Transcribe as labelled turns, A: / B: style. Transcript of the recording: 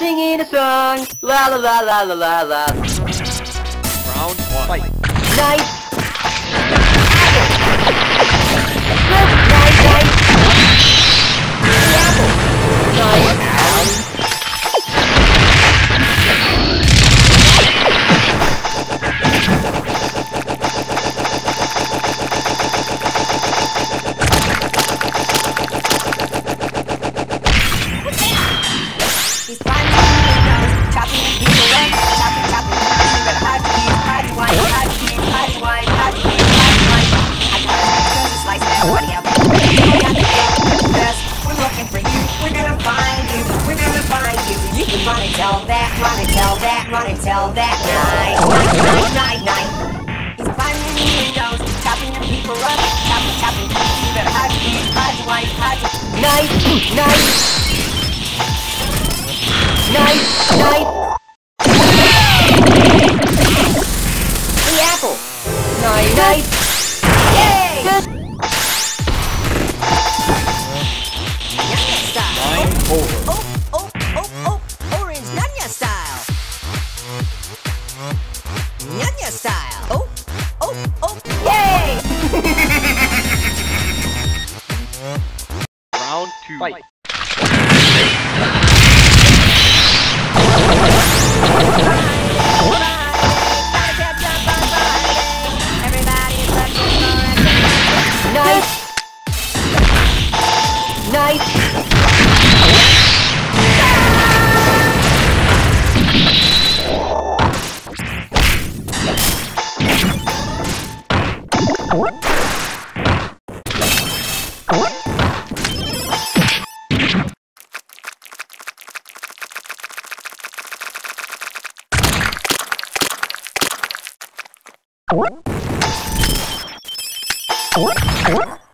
A: singing a song. La la la la la la la.
B: Round one. Fight.
A: Nice.
C: We're gonna find you. We're gonna find you. You can run and tell that, run and tell that, run and tell that. Night, night, night, night, night. He's climbing the windows, chopping them people up, chopping, chopping. You better hide your hide your wine, hide your
A: Nice, nice. Nice,
C: Oh, oh, oh, yay!
B: Round two. Fight.
A: What? What?
C: What?